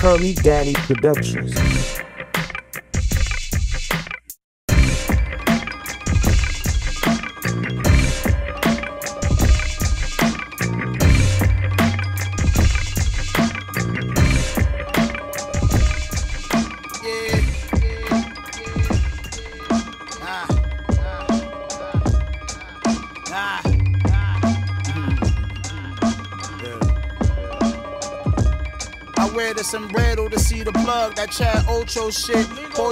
Kurlee Daddee Productions. That Chad Ocho shit.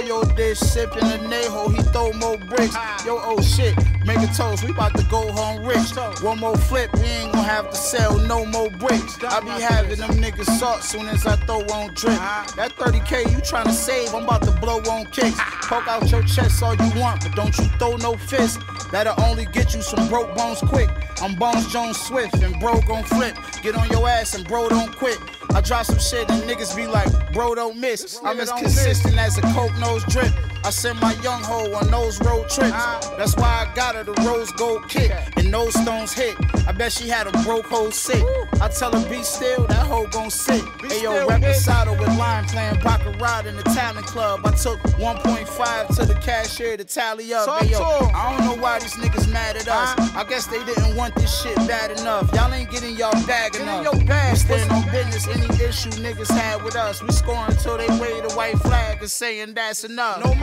Your dish, sippin' the Neho, he throw more bricks. Yo, oh shit, make a toast, we about to go home rich. One more flip, we ain't gonna have to sell no more bricks. I be having them niggas salt soon as I throw on drip. That 30k you tryna save, I'm about to blow on kicks. Poke out your chest all you want, but don't you throw no fist. That'll only get you some broke bones quick. I'm Bones Jones Swift and bro gon' flip. Get on your ass and bro don't quit. I drop some shit and niggas be like, bro don't miss. I'm as consistent as a coke nose drip. I send my young hoe on those road trips. That's why I got her the rose gold kick and those stones hit. I bet she had a broke hoe sick. I tell her be still, that hoe gon' sit. Hey yo, reposado with line playing Baccarat in the talent club. I took 1.5 to the cashier to tally up. Hey yo, I don't know why these niggas mad at us. I guess they didn't want this shit bad enough. Y'all ain't getting y'all bag enough. We stand on business, any issue niggas had with us. We scoring until they wave the white flag and saying that's enough. No.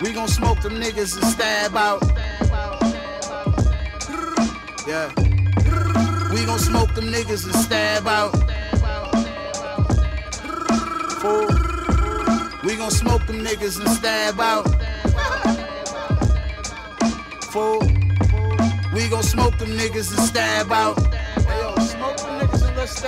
We gon' smoke them niggas and stab out. Yeah. We gon' smoke them niggas and stab out. Fool. We gon' smoke them niggas and stab out. Fool. We gon' smoke them niggas and stab out.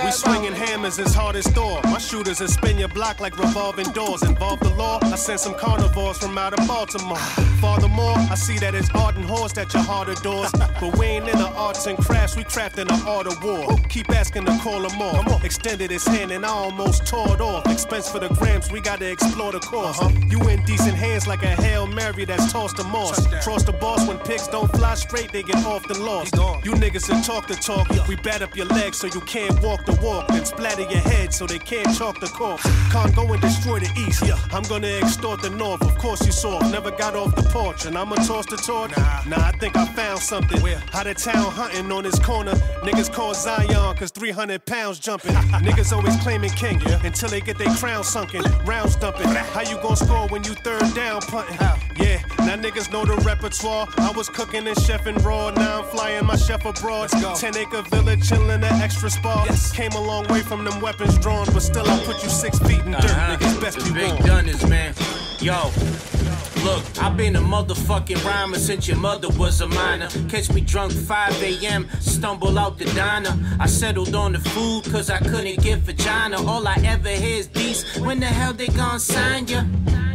We swinging hammers as hard as Thor. My shooters that spin your block like revolving doors. Involve the law. I sent some carnivores from out of Baltimore. Furthermore, I see that it's art and horse that your heart adores. But we ain't in the arts and crafts, we crafting the art of war. Keep asking to call them off. Extended his hand and I almost tore it off. Expense for the grams, we gotta explore the course. You in decent hands like a Hail Mary that's tossed to moss. Cross the boss when pigs don't fly straight, they get off often lost. You niggas that talk the talk, we bat up your legs so you can't walk the walk. Then splatter your head so they can't chalk the corpse. Can't go and destroy the east. I'm gonna extort the north. Of course you saw. Never got off the porch and I'ma toss the torch. Nah, I think I found something. Out of town hunting on this corner. Niggas call Zion cause 300 pounds jumping. Niggas always claiming king yeah. until they get their crown sunken. Rounds dumping. How you gonna score when you third down punting? Yeah, now niggas know the repertoire. I was cooking and chefing raw. Now I'm flying my chef abroad. 10 acre village chilling at extra spa. Came a long way from them weapons drawn, but still I put you six feet in dirt. Uh-huh. Niggas best the be big. Dunners, man. Yo. Look, I've been a motherfucking rhymer since your mother was a minor. Catch me drunk 5 a.m., stumble out the diner. I settled on the food cause I couldn't get vagina. All I ever hear is these. When the hell they gon' sign ya?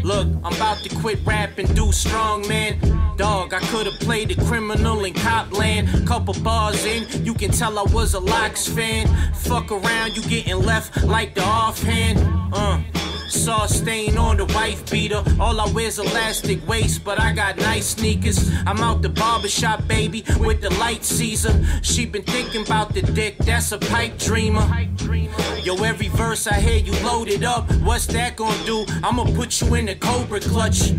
Look, I'm about to quit rapping, do strong man. Dog, I could've played the criminal in Copland. Couple bars in, you can tell I was a Locks fan. Fuck around, you getting left like the offhand. Uh. Saw stain on the wife beater. All I wear's elastic waist, but I got nice sneakers. I'm out the barbershop, baby, with the light Caesar. She been thinking about the dick, that's a pipe dreamer. Yo, every verse I hear you loaded up. What's that gonna do? I'ma put you in a cobra clutch.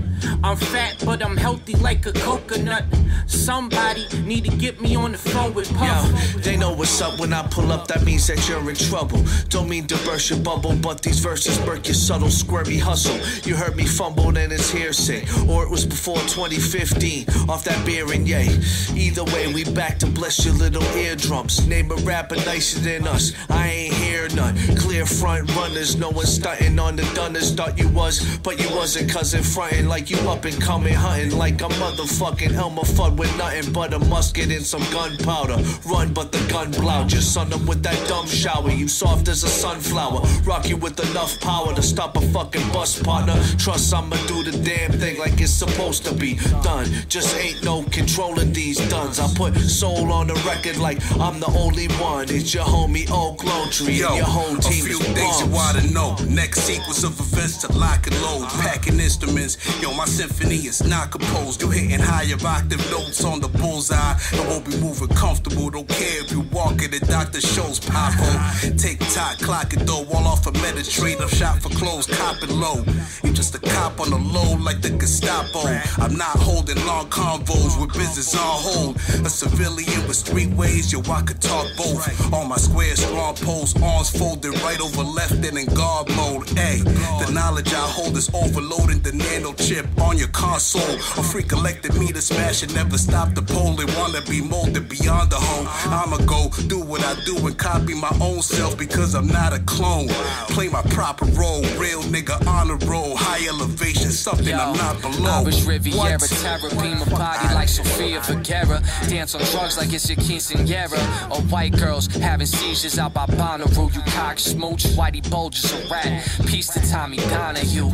I'm fat, but I'm healthy like a coconut. Somebody need to get me on the phone with Puff. Yo, they know what's up when I pull up, that means that you're in trouble. Don't mean to burst your bubble, but these verses burk your subtle, squirmy hustle. You heard me fumble and it's hearsay, or it was before 2015, off that beer and yay. Either way, we back to bless your little eardrums. Name a rapper nicer than us, I ain't hear none. Clear front runners, no one stunting on the dunners. Thought you was, but you wasn't, cause in frontin' like you up and coming hunting like a motherfucking Elmer Fudd with nothing but a musket and some gunpowder. Run, but the gun blow. Just son them with that dumb shower. You soft as a sunflower. Rock you with enough power to stop up a fucking bus partner. Trust I'ma do the damn thing like it's supposed to be done. Just ain't no controlling these duns. I put soul on the record like I'm the only one. It's your homie Oak Lone Tree Yo, and your whole a team few is things you bums. oughta know. Next sequence of events to lock and load. Packing instruments. Yo, my symphony is not composed. You're hitting higher octave notes on the bullseye. I won't be moving comfortable. Don't care if you walk in the doctor shows pop on. Take top, clock it though. Wall off a meditative shot for clothes, cop and low. You just a cop on the low like the Gestapo. I'm not holding long convos with business on hold. A civilian with street ways, yo, I could talk both. On my square, strong pose, arms folded right over left and in guard mode. Hey, the knowledge I hold is overloading the nano chip on your console. A freak elected me to smash and never stop the pole. They wanna be molded beyond the home. I'ma go do what I do and copy my own self because I'm not a clone. Play my proper role, real nigga on the roll, high elevation, something I'm not below. Irish Riviera, What? terror, beam a body like Sofia Vergara. Dance on drugs like it's your quinceanera. Or white girls having seizures out by Bonnaroo. You cock smooch, whitey bulges a rat. Peace to Tommy Donahue.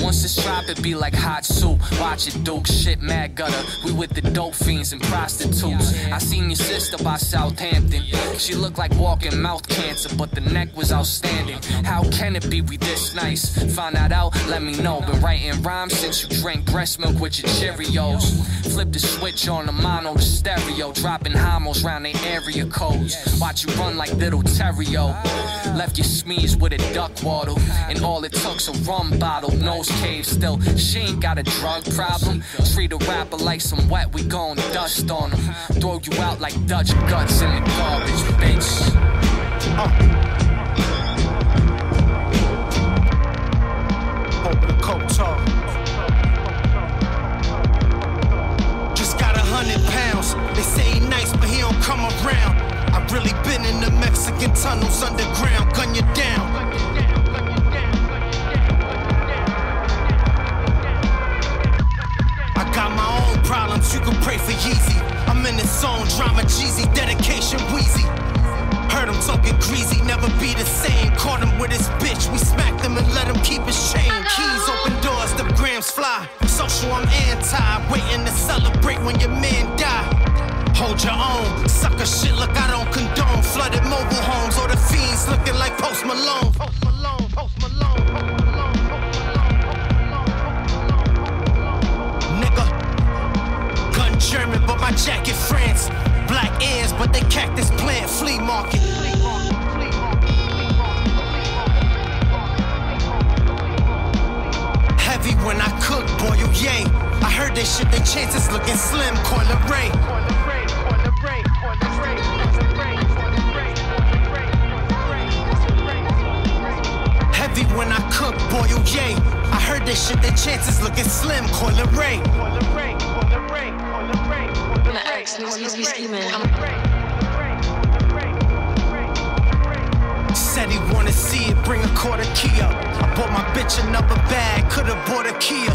Once it's drop, it be like hot soup. Watch it, Duke, shit, mad gutter. We with the dope fiends and prostitutes. I seen your sister by Southampton. She looked like walking mouth cancer, but the neck was outstanding. How can it be we this nice? Find that out, let me know. Been writing rhymes since you drank breast milk with your Cheerios. Flip the switch on the mono to stereo, dropping homos round the area codes. Watch you run like little Terrio. Left your smees with a duck waddle, and all it took's a rum bottle. Nose cave still, she ain't got a drug problem. Treat a rapper like some wet, we gon' dust on. Throw you out like Dutch guts in the garbage, bitch. Open really been in the Mexican tunnels underground. Gun you down. I got my own problems, you can pray for Yeezy. I'm in the zone, drama, Jeezy, dedication, Wheezy. Heard him talking greasy, never be the same. Caught him with his bitch, we smacked him and let him keep his chain. Keys open doors, the grams fly. Social, I'm anti, waiting to celebrate when your man die. Hold your own, sucker shit, look, I don't condone. Flooded mobile homes, or the fiends looking like Post Malone. Post Malone, German, but my jacket France. Black ears, but they cactus plant flea market. Heavy when I cook, boy, you yay. I heard they shit, they chances looking slim, Coi Leray. Heavy when I cook, boy, you yay. I heard this shit, their chances looking slim, Coi Leray. My ex to be. Said he wanna see it, bring a quarter Kia. I bought my bitch another bag, could've bought a Kia.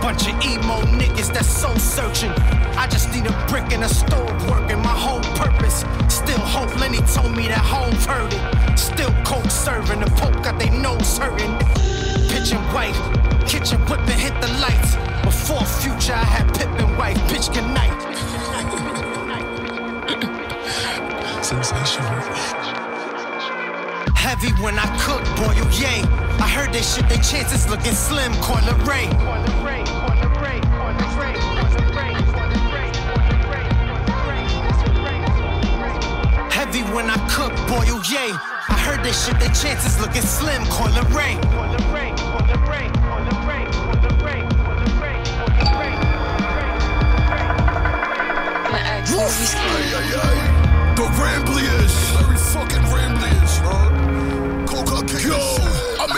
Bunch of emo niggas that's soul searching. I just need a brick and a stove working. My whole purpose. Still hope Lenny told me that home's it. Still coke serving, the poke got they nose hurting. Pitching white, kitchen whipping, hit the lights. Before future, I had Pippin wife, bitch, good night. Heavy when I cook, boy, you yay. I heard they shit, their chances looking slim, Coi Leray. When I cook, yay. I heard they shit, their chances looking slim, Coi Leray. My ex needs to be scheming. Ay, ay, ay. The Rambliers. Fucking Rambliers,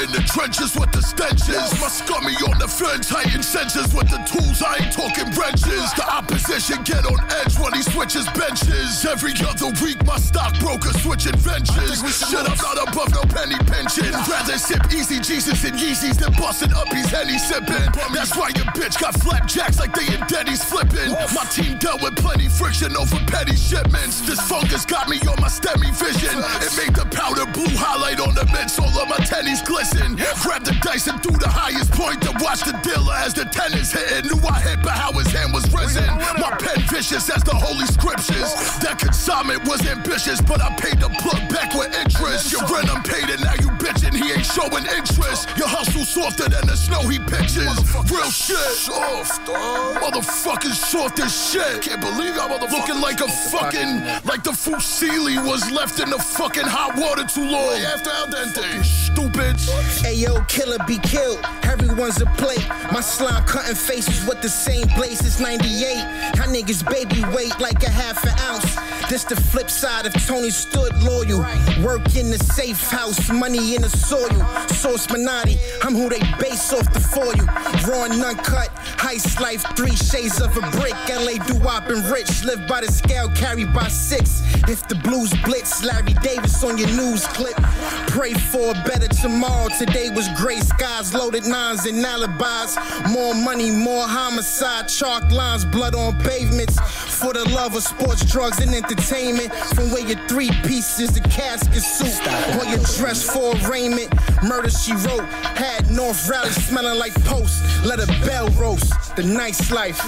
in the trenches with the stenches. My scummy on the fence, heightened senses with the tools. I ain't talking wrenches. The opposition get on edge when he switches benches. Every other week, my stockbroker switching ventures. Shit, I'm not above no penny pension. Rather sip easy Jesus and Yeezys than busting up his henny sipping. That's why your bitch got flapjacks like they in Denny's flipping. My team dealt with plenty friction over petty shipments. This fungus got me on my STEMI vision. It made the powder blue highlight on the midsole of my tennies glisten. Grabbed the dice and threw the highest point to watch the dealer as the tennis hitting. Knew I hit, but how his hand was risen. My pen vicious as the holy scriptures. That consignment was ambitious, but I paid the plug back with interest. Your rent unpaid and now you bitching. He ain't showing interest. Your hustle softer than the snow he pitches. Real shit. Soft, Motherfucking soft as shit. Can't believe y'all motherfuckers looking like a fucking like the fusilli was left in the fucking hot water too long. After al dente. Stupid. Ayo, killer be killed. Everyone's a plate. My slime cutting faces with the same blade since 98. How niggas baby weight like a half an ounce. This the flip side of Tony stood loyal. Work in the safe house, money in the soil. Sauce Minotti, I'm who they base off the foil. Raw and uncut, heist life, three shades of a brick. LA doo-wop and rich, live by the scale, carried by six. If the blues blitz, Larry Davis on your news clip. Pray for a better tomorrow. Today was gray skies, loaded nines and alibis. More money, more homicide, chalk lines, blood on pavements. For the love of sports, drugs, and entertainment. From where your three pieces, the casket suit, or your dress for raiment. Murder she wrote, had North Rally smelling like post. Let a bell roast, the nice life.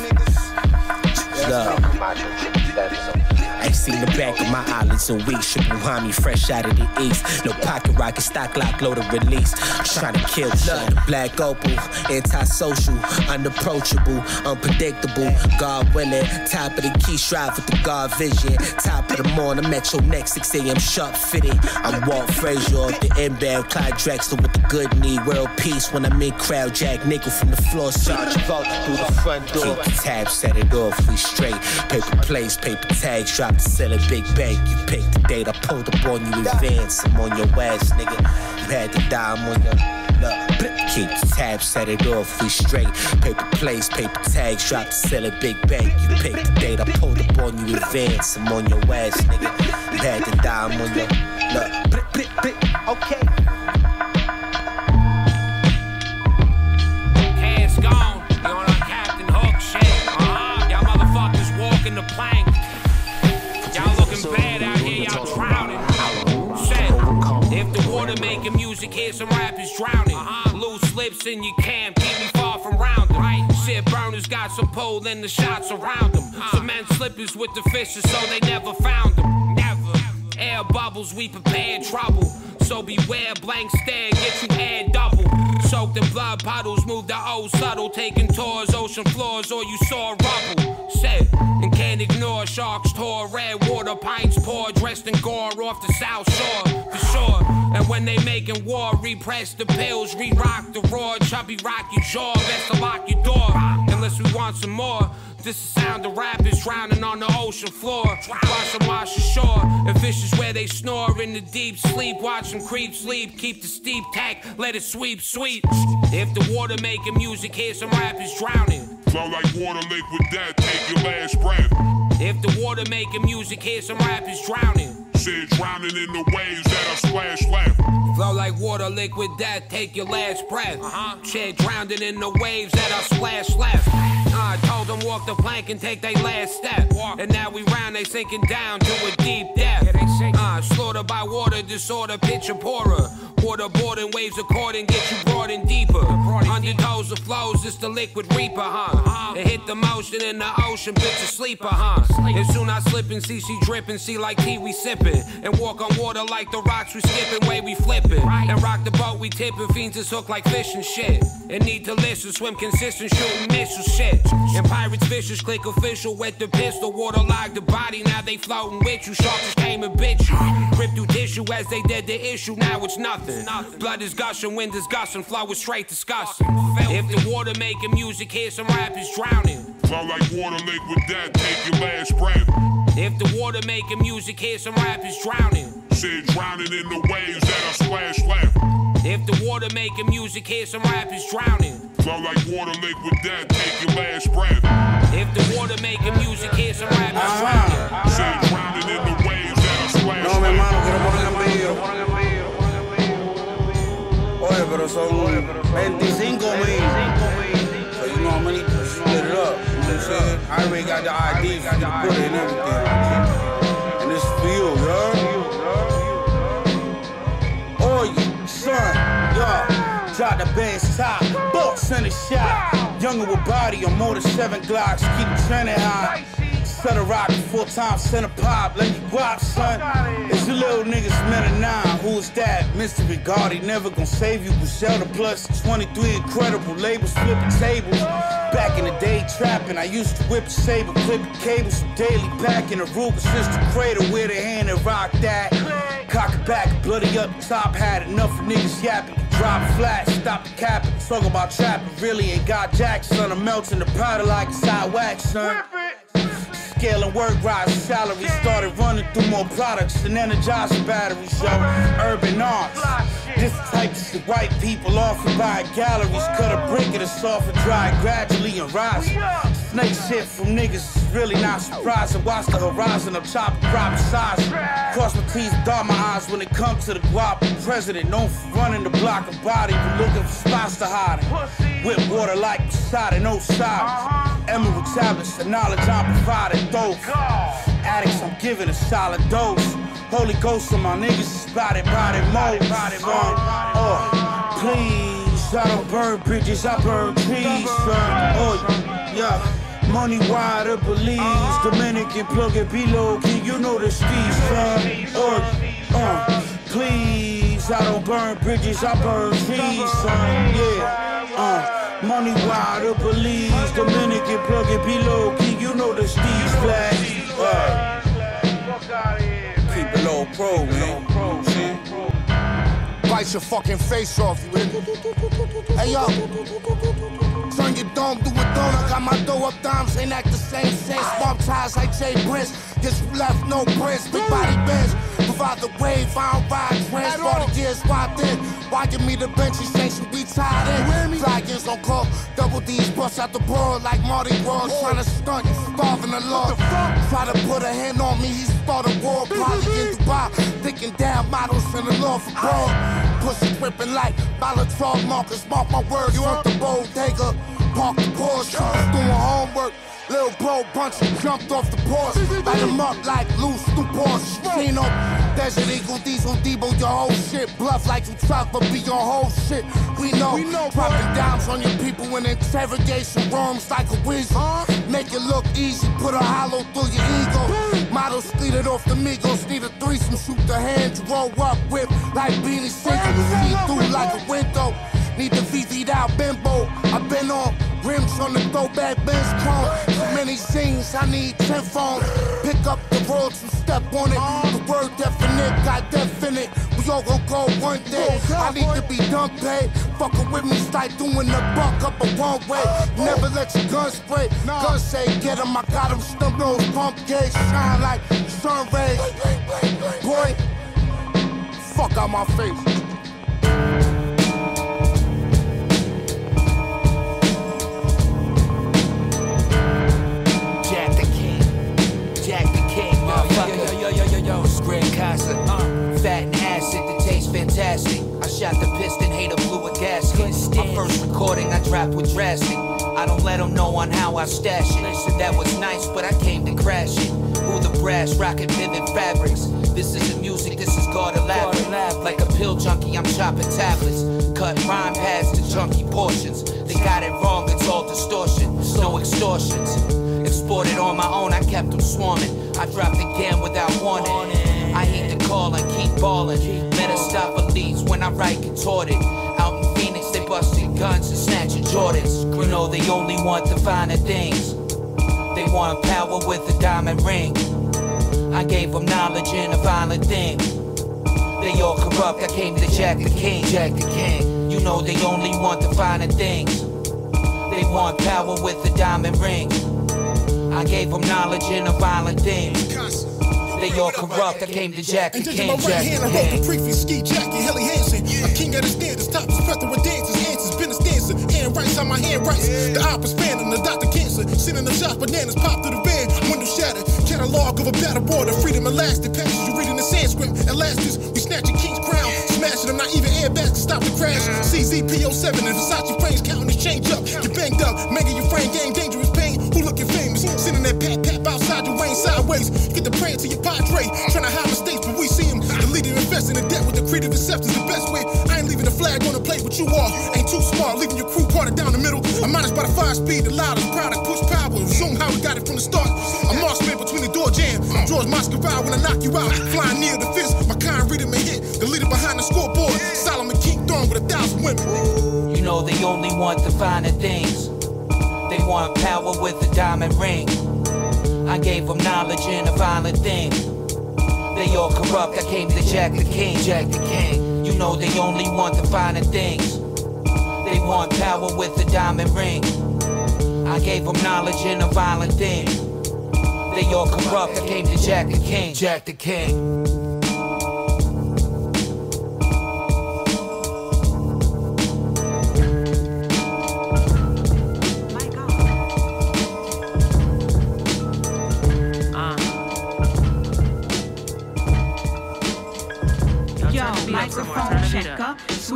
I seen the back of my eyelids in weeks. Triple homie, fresh out of the east. No pocket rocket, stock lock, load of release. Trying to kill shit. Black opal, antisocial, unapproachable, unpredictable. God willing, top of the key, strive with the God vision. Top of the morning, Metro next 6 a.m. sharp fitted. I'm Walt Frazier off the inbound, Clyde Drexler with the good knee. World peace when I'm in crowd, Jack Nickel from the floor. Sergeant Vault through the front door. Keep the tab, set it off, we straight. Paper plates, paper tags, drop sell a big bank. You picked the date, I pulled up on you, advance. I'm on your ass, nigga. You had to die, I'm on your. Keep the tab, set it off, we straight. Paper plays, paper tags, drop to sell a big bank. You picked the date, I pulled up on you, advance. I'm on your ass, nigga. You had to die, I'm on your. Look, okay. Some rappers drowning. Uh-huh. Loose lips in your camp, keep me far from round them. Right? Shit burners got some pole and the shots around them. Uh-huh. Cement slippers with the fishes, so they never found them. Air bubbles, we prepared trouble. So beware, blank stare, get you air double. Soaked in blood puddles, move the old subtle, taking tours, ocean floors, or you saw rubble. Said, and can't ignore sharks tore, red water pints pour, dressed in gore off the south shore, for sure. And when they making war, repress the pills, re-rock the raw, chubby rock your jaw, best to lock your door. Unless we want some more. This is sound of rappers drowning on the ocean floor. Watch them wash ashore. And fish is where they snore in the deep sleep. Watch them creep sleep. Keep the steep tack, let it sweep sweet. If the water making music, hear some rappers drowning. Flow like water liquid death, take your last breath. If the water making music, hear some rappers drowning. Shit drowning in the waves that are splash left. Flow like water, liquid death, take your last breath. Uh-huh. Shit drowning in the waves that are splash left. I told them walk the plank and take their last step. Walk. And now we round, they sinking down to a deep depth. Uh, slaughtered by water, disorder, picture poorer. Waterboarding waves according, get you broad and deeper. Undertows of flows, it's the liquid reaper, huh? It hit the motion in the ocean, bitch a sleeper, huh? And soon I slip and see she dripping, see like tea we sipping. And walk on water like the rocks we skipping, way we flipping. And rock the boat we tipping, fiends is hooked like fish and shit. And need to listen, swim consistent, shooting missile shit. And pirates vicious, click official, wet the pistol, water logged the body, now they floating with you. Sharks came and bit you. Rip through tissue as they did the issue, now it's nothing. Blood is gushing, wind is gushing, flow is straight disgusting. If the water making music, hear some rappers drowning. Flow like water liquid death, take your last breath. If the water making music, hear some rappers drowning. Shit drowning in the waves that are splash left. If the water making music, hear some rappers drowning. Flow like water liquid death, take your last breath. If the water making music, hear some rappers drowning. Shit drowning in the waves that are splash No, mi left. Oye, pero son 25 mil. So you know how many to split it up. You know what I'm saying? I already got the ID you to put and everything. And is for you, yo. Oh, son, yo. bass top, boss in the shot. Younger with body on more than seven Glocks, keep the trending high. Set a rock, full time center pop, let you guap, son. It's you little niggas met a nine. Who's that? Mr. He never gonna save you. Griselda plus 23 incredible labels, flipping tables. Back in the day, trapping, I used to whip a saber, clip cables daily pack in the Ruger since the cradle where the hand and rock that. Cock it back, bloody up top, had enough of niggas yapping. Drop flat, stop the capping. Talk about trapping, really ain't got jack, son. I'm melting the powder like a side wax, son. Scaling work rise, salary started running through more products than energizing batteries, yo. Urban arts. This type of shit white people buy at galleries. Cut a brick of the soft and dry gradually and rise. Snake shit from niggas is really not surprising. Watch the horizon of chopping proper size. Cross my T's, dot my eyes when it comes to the guap. President known for running the block of body, but looking for spots to hide in. Whip water like Poseidon, no side. Emerald tablets, the knowledge I'm providing. Those addicts, I'm giving a solid dose. Holy Ghost on my niggas is body, body, mode. Oh, uh, please, I don't burn bridges, I burn trees, son. Oh, yeah. Money wide up, believes. Dominican plug it below, key, you know the streets, son. Oh, uh, please, I don't burn bridges, I burn trees, son. Yeah, uh, money wide up, believes. Dominican plug it below, key, you know the streets, black. Uh, Keep it low pro, man. Bite your fucking face off, you me? Hey yo, turn your dome to a donut. Got my dough up dimes, ain't act the same sense. Bump ties like Jay Prince. Gets left no prints, big body bends. Provide the wave, I don't ride trends. 40 years wiped in. Why give me the bench extension? We tied in. Dragons on call, double D's bust out the board like Marty Raw. Trying to stunt, starving the law. Try to put a hand on me, he started war. Probably in Dubai, thinking down models in the law for broad. Pussy gripping like Balatrog markers. Mark my words, you want the bodega. Park the Porsche, doing homework. Little bro bunch jumped off the porch. Light him up like loose new Porsche. Chino, Desert Eagle, Diesel, Debo, your whole shit. Bluff like you truck, but be your whole shit. We know, we know dropping dimes on your people in interrogation rooms like a weasel. Make it look easy, put a hollow through your ego. Models speeded off the Migos, need a threesome, shoot the hands, roll up, whip like beanie sinkers. See through like a window. Need the VV'd out bimbo. I've been on rims on the throwback Benz chrome. Too many scenes, I need 10 phones. Pick up the roads and step on it. The word definite, got definite. We all gon' go one day. I need to be done paid. Fucking with me, start doing the buck up a one way. Never let your gun spray. Gun say, get him, I got him stumped those pump gauge. Shine like sun rays. Boy, fuck out my face. I shot the piston, hater blew a gasket. My first recording I dropped with drastic. I don't let them know on how I stash it. Said That was nice, but I came to crash it. Who the brass, rockin' vivid fabrics. This is the music, this is God elaborate. Like a pill junkie, I'm chopping tablets. Cut rhyme pads to chunky portions. They got it wrong, it's all distortion. No extortions. Exported on my own, I kept them swarming. I dropped again without warning. I hate to call and keep ballin'. Mephistopheles when I write contorted. Out in Phoenix, they busting guns and snatching Jordans. You know they only want the finer things. They want power with a diamond ring. I gave them knowledge and a violent thing. They all corrupt, I came to Jack the King, Jack the King. You know they only want the finer things. They want power with a diamond ring. I gave them knowledge and a violent thing. They all corrupt, I came to Jack And in my right Jack hand, I wrote the prefix, ski Jackie, Helly Hansen. A king at the standards, top is plethora dancers, answers, been a stanza. Hand writes on my hand writes. The opera spanning, the doctor cancer. Sitting the shop, bananas pop through the van, window shattered. Catalog of a battle border, freedom elastic. Passage you reading the Sanskrit. At last, this, we snatch a king's crown. Smashing them, not even airbags can stop the crash. CZP07 and Versace frames counting the change up. You banged up, making your frame game dangerous. Who looking famous? Sitting that pat pat outside your rain sideways. Get the praying to your padre. Trying to hide mistakes, but we see him. The leader investing in debt with the creative acceptance. The best way. I ain't leaving a flag on the plate with you are. Ain't too smart, leaving your crew parted down the middle. I'm managed by the five speed, the loudest product, push power. Zoom how we got it from the start. A marksman between the door jam. George Moscow when I knock you out. Flying near the fist, my kind reader may hit. The leader behind the scoreboard. Solomon King throwing with a thousand women. You know they only want the finer things. They want power with a diamond ring. I gave them knowledge in a violent thing. They all corrupt, I came to Jack the King, Jack the King. You know they only want the finer things. They want power with a diamond ring. I gave them knowledge in a violent thing. They all corrupt, I came to Jack the King, Jack the King.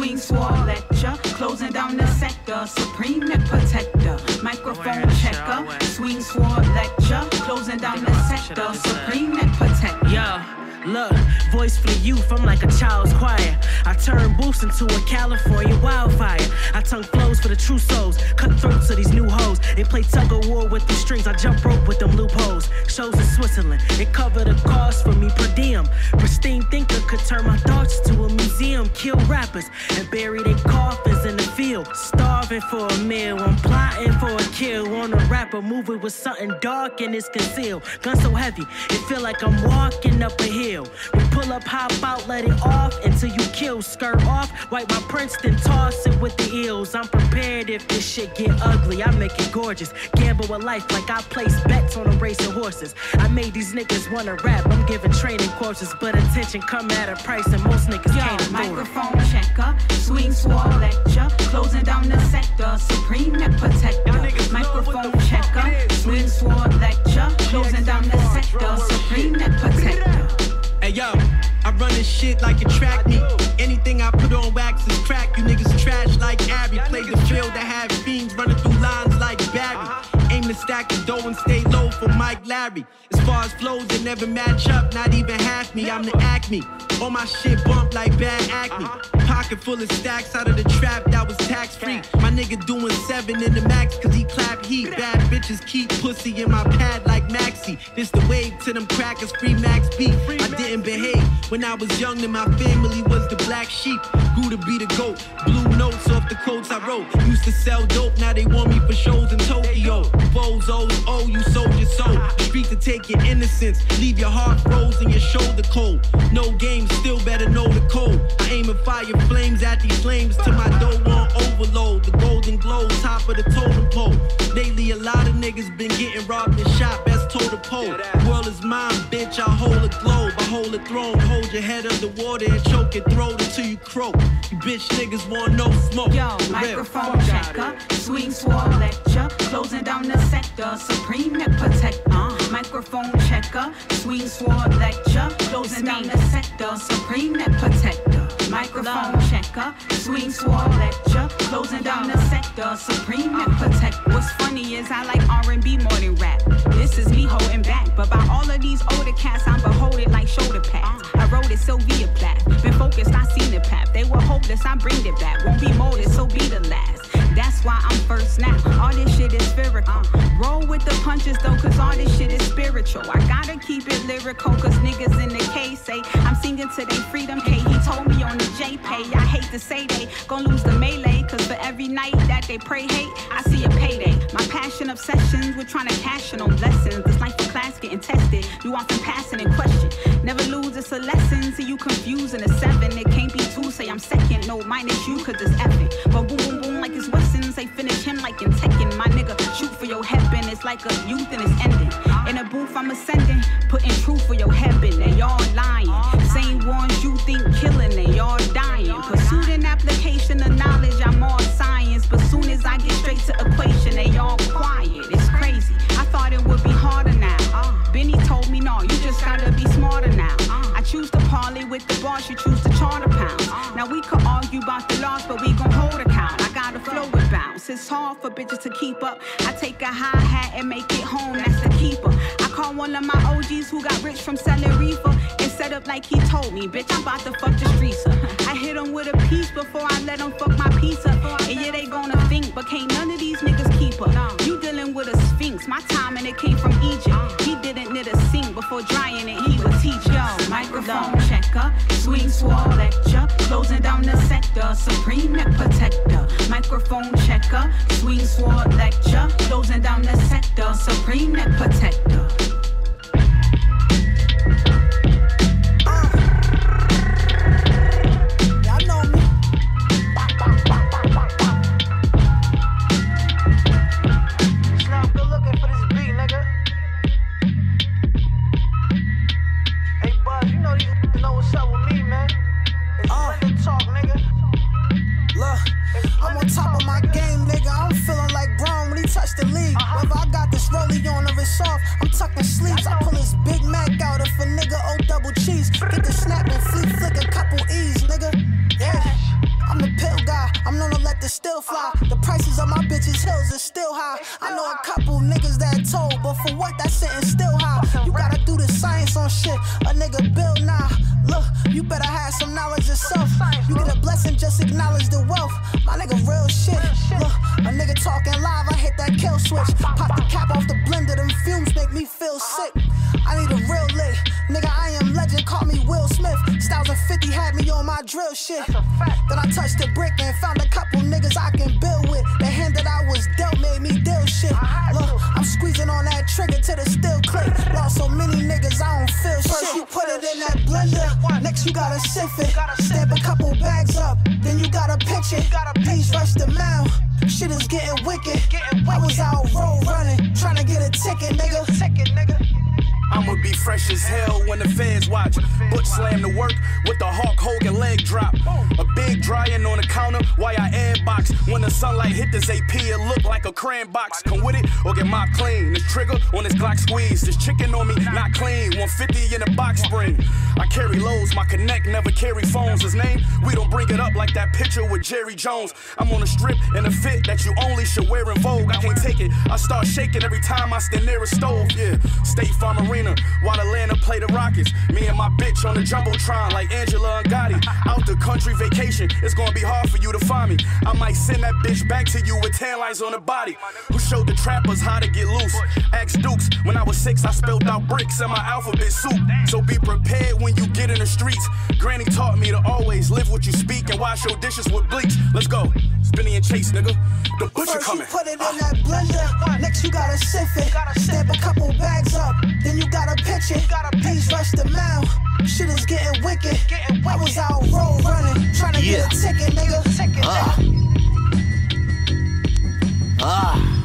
Swing sword lecture, closing down the sector, supreme net protector. Microphone checker, swing sword lecture, closing down the sector, supreme net protector. Yo, look, voice for the youth, I'm like a child's choir. I turn boost into a California wildfire. I tongue flows for the true souls, cut throats of these new hoes. They play tug of war with the strings, I jump rope with them loopholes. Shows in Switzerland, it cover the cost for me per diem. Pristine thinker could turn my thoughts to a museum, kill rappers and bury their coffins in the field. Starving for a meal, I'm plotting for a kill on a rapper moving with something dark and it's concealed. Gun so heavy, it feel like I'm walking up a hill. We pull up, hop out, let it off until you kill. Skirt off, wipe my prints, then toss it with the eels. I'm prepared if this shit get ugly. I make it gorgeous. Gamble with life like I place bets on them racing horses. I made these niggas wanna rap. I'm giving training courses, but attention come at a price, and most niggas can't afford it. microphone checker, swing sword lecture, closing down the sector, supreme protector. Microphone checker, swing sword lecture, closing down the sector, supreme net protector. Hey yo, I run this shit like a track me. Anything I put on wax is crack. You niggas trash like Abby. Play the field that have fiends running through lines like Barry. Uh-huh. Aim to stack the dough and stay low for Mike Larry. As far as flows, they never match up, not even half me. I'm the acme. All my shit bump like bad acne. Pocket full of stacks out of the trap that was tax free. My nigga doing seven in the max cause he clap heat. Bad bitches keep pussy in my pad like Maxi. This the wave to them crackers, free Max B. I didn't behave when I was young, and my family was the black sheep. Grew to be the goat. Blue notes off the quotes I wrote. Used to sell dope, now they want me for shows in Tokyo. Bozos, oh, you sold your soul. Street to take your innocence, leave your heart frozen, your shoulder cold. No game, still better know the code. I aim and fire flames at these flames till my dough won't overload. The golden glow, top of the totem pole. Lately, a lot of niggas been getting robbed and shot, toe to pole. World is mine, bitch, I hold a globe. I hold a throne, hold your head underwater and choke your throat until you croak. You bitch niggas want no smoke. Yo, microphone checker, swing sword lecture, closing down the sector, supreme net protector. Uh, microphone checker, swing sword lecture, closing down the sector, supreme net protector. Uh, microphone checker, swing sword lecture, closing down the sector, supreme net protector. What's funny is I like R&B more than rap. This is me holding back, but by all of these older cats, I'm beholden like shoulder pads. I wrote it Sylvia Plath. Been focused, I seen the path. They were hopeless, I bring it back. Won't be molded, so be the last. That's why I'm first now. All this shit is spherical. Roll with the punches though, cause all this shit is spiritual. I gotta keep it lyrical, cause niggas in the K say I'm singing to their freedom. K, he told me on the J pay. I hate to say they gon' lose the melee, cause for every night that they pray hate, I see a payday. My passion obsessions, we're trying to cash in on blessings. This life for class getting tested. You often passing in question. Never lose, it's a lesson. See you confusing a seven. It can't be two, say I'm second. No, minus you, cause it's effing. But boom, it's Wesson. Say finish him like in Tekken. My nigga, shoot for your heaven. It's like a youth and it's ending. In a booth, I'm ascending. Putting truth for your heaven. And y'all lying. Same ones you think killing, they all dying. Pursued an application of knowledge, I'm all science. But soon as I get straight to equation, they all quiet. It's crazy. I thought it would be harder now. Benny told me no, you just gotta be smarter now. I choose to parley with the boss, you choose to charter pounds. Now we could argue about the loss, but we gon' It's hard for bitches to keep up. I take a high hat and make it home, that's the keeper. I call one of my OGs who got rich from selling reefer and set up like he told me, bitch, I'm about to fuck the streets up. I hit him with a piece before I let him fuck my pizza. And yeah, they gonna think, but can't none of these niggas keep up. You dealing with a sphinx, my time and it came from Egypt. He didn't knit a sink before drying it, he would teach. Microphone checker, swing swore lecture, closing down the sector, supreme protector. Microphone checker, swing sword lecture, closing down the sector, supreme neck protector. To still fly. The prices of my bitches' hills is still high. I know a couple niggas that told, but for what that sentence still high. You gotta do the science on shit. A nigga build now. Look, you better have some knowledge yourself. You get a blessing, just acknowledge the wealth. My nigga, real shit. Look, a nigga talking live, I hit that kill switch. Pop the cap off the blender, them fumes make me feel sick. I need a real lit. Nigga, I am legend, call me Will Smith. Styles of 50 had me on my drill shit. Then I touched the brick and found a You put it in that blender, next you gotta sift it. Stamp a couple bags up, then you gotta pitch it. Please rush the mouth. Shit is getting wicked. I was out road running, trying to get a. Ticket, nigga. Be fresh as hell when the fans watch. Butch slam to work with the Hulk Hogan leg drop. A big drying on the counter while I inbox. When the sunlight hit this AP, it look like a crayon box. Come with it or get mopped clean. This trigger on this Glock squeeze. This chicken on me, not clean. 150 in a box spring. I carry loads, my connect never carry phones. His name, we don't bring it up like that picture with Jerry Jones. I'm on a strip in a fit that you only should wear in Vogue. I can't take it. I start shaking every time I stand near a stove. Yeah, State Farm Arena while Atlanta play the Rockets. Me and my bitch on the jumbotron like Angela and Gotti. Out the country vacation, it's gonna be hard for you to find me. I might send that bitch back to you with tan lines on the body. Who showed the trappers how to get loose? Ask Dukes. When I was six, I spelled out bricks in my alphabet soup. So be prepared when you get in the streets. Granny taught me to always live what you speak and wash your dishes with bleach. Let's go. Spinny and Chase, nigga. The butcher First coming. you put it in that blender, next you gotta sift it. Gotta stamp a couple bags up, then you gotta pitch it. Gotta please rush the mouth. Shit is getting wicked. I was out road running, trying to Yeah. get a ticket, nigga. Ah. Ah.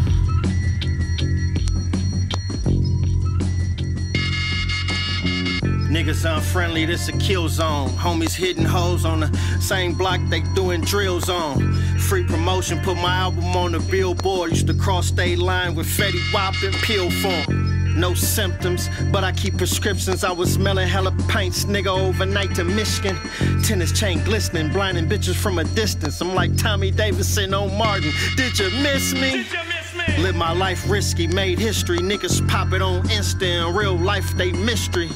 Niggas unfriendly, this a kill zone. Homies hitting hoes on the same block they doing drills on. Free promotion, put my album on the billboard. Used to cross state line with Fetty Wap and pill form. No symptoms, but I keep prescriptions. I was smelling hella pints, nigga, overnight to Michigan. Tennis chain glistening, blinding bitches from a distance. I'm like Tommy Davidson on Martin. Did you miss me? Live my life risky, made history. Niggas pop it on Insta in real life, they mystery.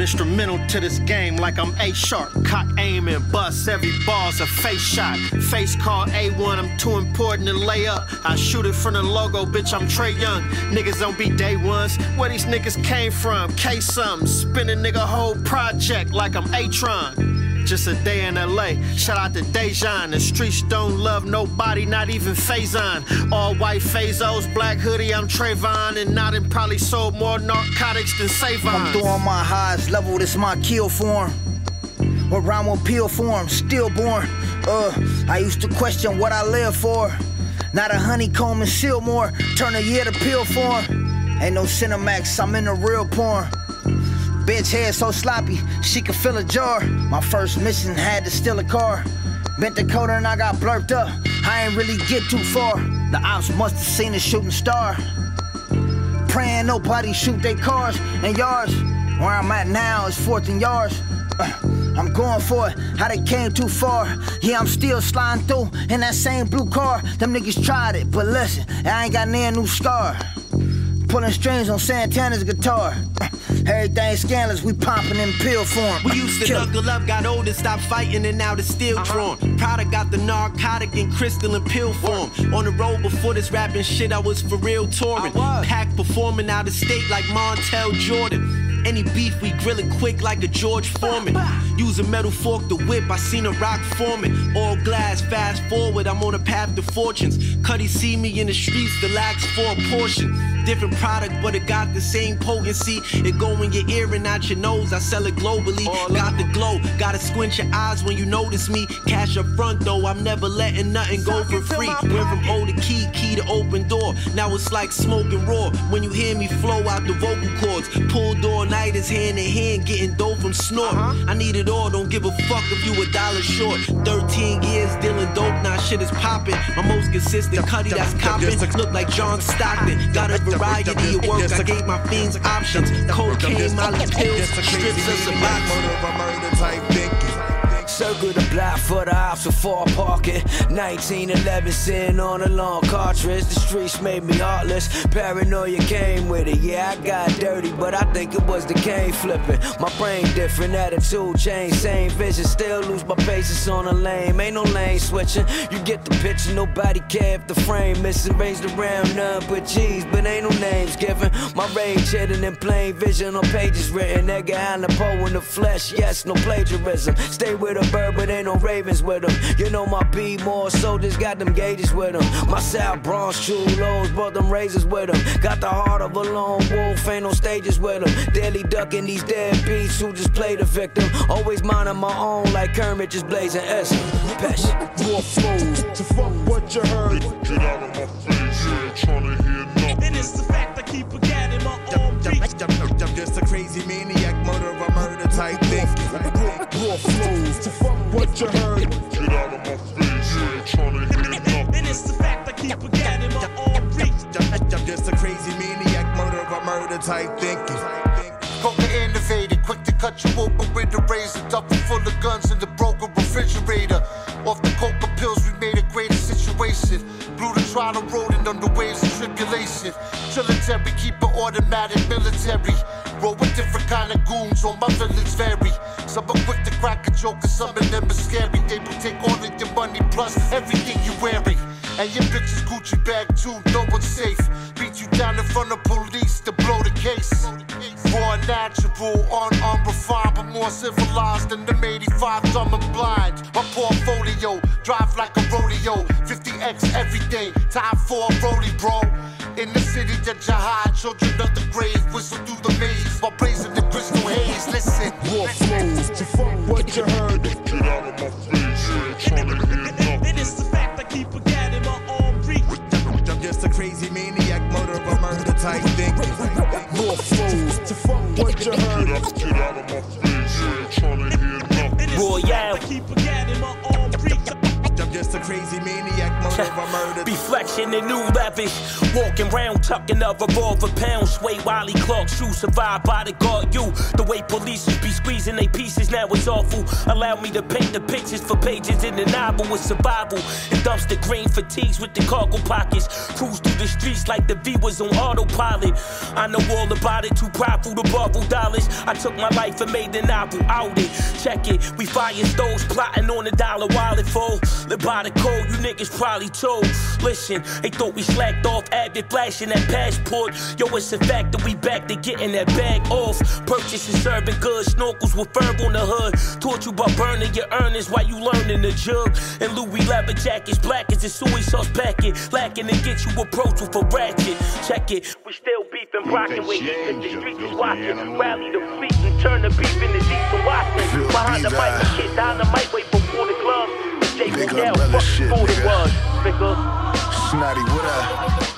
Instrumental to this game like I'm A sharp. Cock aim and bust. Every ball's a face shot. Face call A1, I'm too important to lay up. I shoot it from the logo, bitch, I'm Trae Young. Niggas don't be day ones. Where these niggas came from? K something. Spin a nigga whole project like I'm A-Tron. Just a day in LA. Shout out to Dejan. The streets don't love nobody, not even Faison. All white Fazos, black hoodie, I'm Trayvon. And Nodin probably sold more narcotics than Savon. I'm doing my highest level, this my kill form. What rhyme with peel form, stillborn. Uh, I used to question what I live for. Not a honeycomb and Sillmore, turn a year to peel form. Ain't no Cinemax, I'm in the real porn. Bitch head so sloppy, she could fill a jar. My first mission had to steal a car. Bent the coder and I got blurped up. I ain't really get too far. The ops must have seen a shooting star. Praying nobody shoot their cars and yards. Where I'm at now is 14 yards. Uh, I'm going for it, how they came too far. Yeah, I'm still sliding through in that same blue car. Them niggas tried it, but listen, I ain't got near new scar. Pulling strings on Santana's guitar. Everything scandalous, we popping in pill form. We used to Kill. knuckle up, got older, stopped fighting, and now the steel Uh-huh. drawn. Product got the narcotic in crystal and pill form. On the road before this rapping shit, I was for real touring. Pack performing out of state like Montel Jordan. Any beef, we grill it quick like a George Foreman. Use a metal fork to whip, I seen a rock forming. All glass, fast forward, I'm on a path to fortunes. Cuddy see me in the streets, the lax for a portion. Different product, but it got the same potency. It go in your ear and out your nose. I sell it globally. Got the glow, gotta squint your eyes when you notice me. Cash up front though, I'm never letting nothing go for free. Went from O to key, key to open door. Now it's like smoking raw. When you hear me flow out the vocal cords, pulled all night is hand in hand, getting dope from snort. I need it all, don't give a fuck if you a dollar short. 13 years dealing dope, now shit is popping. My most consistent cutty that's copping. Look like John Stockton. Got a variety of work, I gave my fiends options. Cocaine, molly pills, strips of Suboxone. Circle the block for the ops before parking. 1911 sitting on a long cartridge. The streets made me heartless. Paranoia came with it. Yeah, I got dirty, but I think it was the cane flipping. My brain different, attitude change, same vision. Still lose my patience on a lane. Ain't no lane switching. You get the picture, nobody care if the frame missing. Raised around none but G's, but ain't no names given. My rage hidden in plain vision on pages written. Edgar Allan Poe in the flesh, yes, no plagiarism. Stay with a bird, but ain't no ravens with them. You know my B more soldiers got them gauges with them. My South Bronx chulos brought them razors with them. Got the heart of a lone wolf, ain't no stages with them. Daily ducking these dead beats who just play the victim. Always minding my own like Kermit just blazing S. Pesh. More flows to fuck what you heard. Get out of my face, you ain't tryna hear nothing. And it's the fact I keep forgetting my own reach. I'm just a crazy maniac, murderer, murder type thing. Raw flows to fuck what you heard. Get out of my face, you ain't tryna hear nothing. And it's the fact I keep forgetting my own reach. I'm just a crazy maniac, murderer, murder type thinking. Coca innovated, quick to cut you open with a razor, duffel full of guns in the broken refrigerator. Off the coca Shoes, survive bodyguard you. The way police be squeezing they pieces now it's awful. Allow me to paint the pictures for pages in the novel with survival. And dumpster green fatigues with the cargo pockets. Cruise through the streets like the V was on autopilot. I know all about it, too prideful to borrow dollars. I took my life and made the novel out it. Check it, we fire stoves, plotting on the dollar wallet full. Live by the code, you niggas probably told. Listen, they thought we slacked off, avid flashing that passport. Yo, it's a fact that we back to getting that bag off. Purchasing, serving goods, snorkels with verb on the hood. Taught you about burning your earnings while you learning the jug. And Louis leather jackets, black as a soy sauce packet. Lacking to get you approach with a ratchet. Check it, we still beefing, rocking with heat, cause the streets is watching. Rally the fleet and turn the beef into decent watching. Behind the mic, the shit down the mic, wait before the club. Jay Big Goodell, umbrella fuck shit, nigga. was, nigga. Snotty, what up?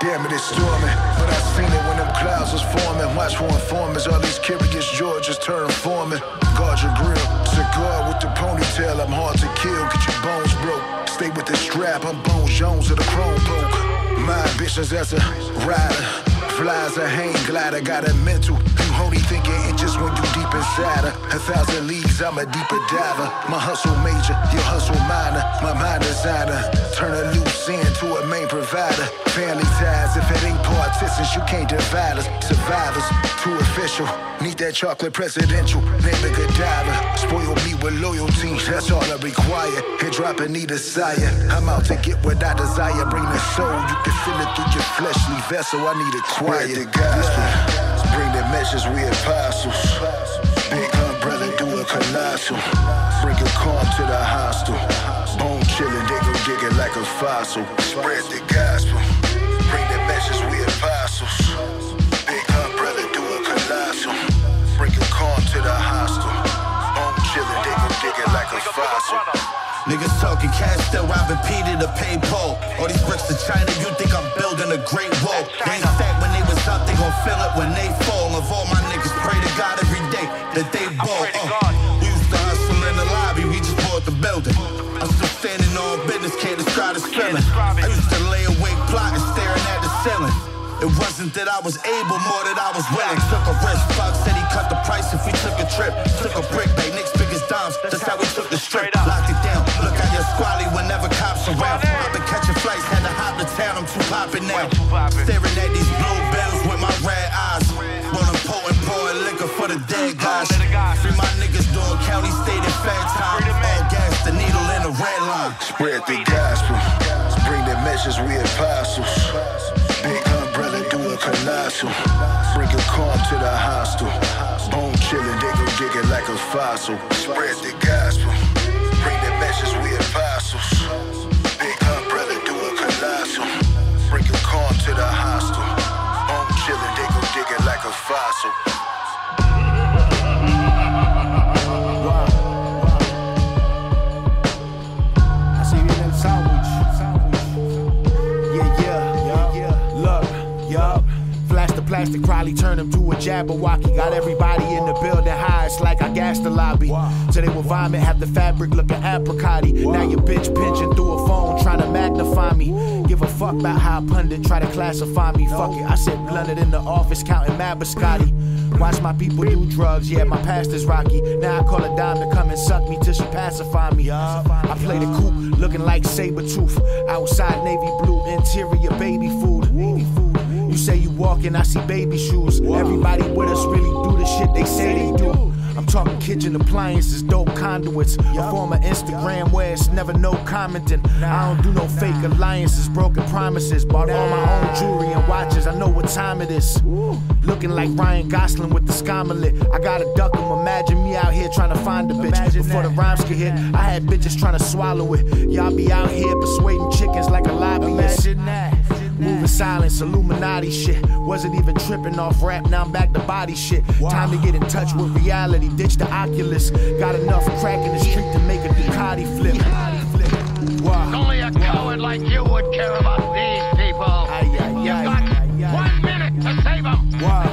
Damn it, it's storming. But I seen it when them clouds was forming. Watch for informers. All these curious Georges turn foreman. Guard your grill. Cigar with the ponytail. I'm hard to kill. Get your bones broke. Stay with the strap. I'm Bones Jones of the chrome poke. My ambitions as a rider. Flies a hang glider. Got a mental. You only thinking inches when you deep inside her. A thousand leagues, I'm a deeper diver. My hustle major, your hustle minor. My mind designer. Turn a loose end to a main provider. Family ties, if it ain't partisans, you can't divide us. Survivors, too official. Need that chocolate presidential. Name a good diver. Spoil me with loyalty, that's all I require. Hit drop and need a sire. I'm out to get what I desire. Bring the soul, you can feel it through your fleshly vessel. I need a choir. Spread the gospel. Bring the message, we apostles. Colossal. Bring a calm to the hostel. Bone chillin', they gon' dig it like a fossil. Spread the gospel. Bring the message, we apostles. Big umbrella, do a colossal. Bring a calm to the hostel. Bone chillin', they gon' dig it like a fossil. Niggas talking cash still robbing Peter to pay Paul. All these bricks to China, you think I'm building a great wall. They ain't fat when they was up, they gon' fill it when they fall. Of all my niggas, pray to God every day that they ball. Uh, It wasn't that I was able, more that I was willing. Took a risk, Fuck said he cut the price if we took a trip. Took a brick, bay, Nick's biggest dimes. That's how we took the strip. Locked it down, look at your squally whenever cops around. I've been catching flights, had to hop to town, I'm too poppin' now. Staring at these blue bills with my red eyes. Wanna potent pouring liquor for the dead guys. Free my niggas doing county, state, and fed time. All gas, the needle in the red line. Spread the gospel. Bring the message, we apostles. Colossal. Bring a calm to the hostel. Bone chillin', they gon' dig it like a fossil. Spread the gospel. Bring the message, we apostles. Big umbrella, do a colossal. Bring a calm to the hostel. Bone chillin', they gon' dig it like a fossil. The plastic, probably turn him to a Jabberwocky. Got everybody in the building high, it's like I gassed the lobby. So they will vomit, have the fabric looking apricotty. Now your bitch pinching through a phone, trying to magnify me. Give a fuck about how a pundit try to classify me. Fuck it, I said blunted in the office, counting mad biscotti. Watch my people do drugs, yeah, my past is rocky. Now I call a dime to come and suck me till she pacify me. I play the coop, looking like saber tooth. Outside navy blue, interior baby food. You say you walking, I see baby shoes. Everybody with us really do the shit they say they do. I'm talking kitchen appliances, dope conduits. A former Instagram where it's never no commenting. I don't do no fake alliances, broken promises. Bought all my own jewelry and watches. I know what time it is. Looking like Ryan Gosling with the scomelet. I gotta duck him. Imagine me out here trying to find a bitch. Before the rhymes could hit, I had bitches trying to swallow it. Y'all be out here persuading chickens like a lobbyist. Moving silence, Illuminati shit. Wasn't even tripping off rap, now I'm back to body shit. Time to get in touch with reality, ditch the Oculus. Got enough crack in the street to make a Ducati flip. Wow. Only a coward like you would care about these people. You've got one minute to save them.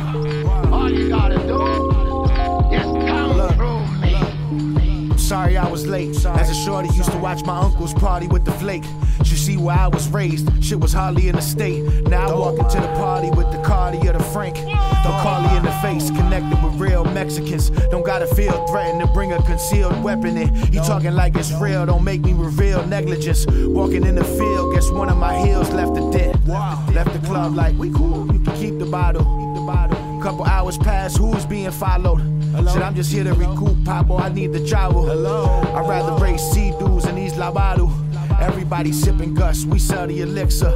I was late. As a shorty, used to watch my uncle's party with the flake. You see where I was raised, shit was hardly in the state. Now I walk into the party with the Cardi or the Frank. Call me in the face, connected with real Mexicans. Don't gotta feel threatened to bring a concealed weapon in. You talking like it's real, don't make me reveal negligence. Walking in the field, guess one of my heels left a dent. Left the club like, we cool, you can keep the bottle. Keep the bottle. Couple hours pass, who's being followed? Said I'm just here to recoup, Papa, I need the travel. Hello. I'd rather raise sea dudes in these lavado. Everybody sipping Gus, we sell the elixir.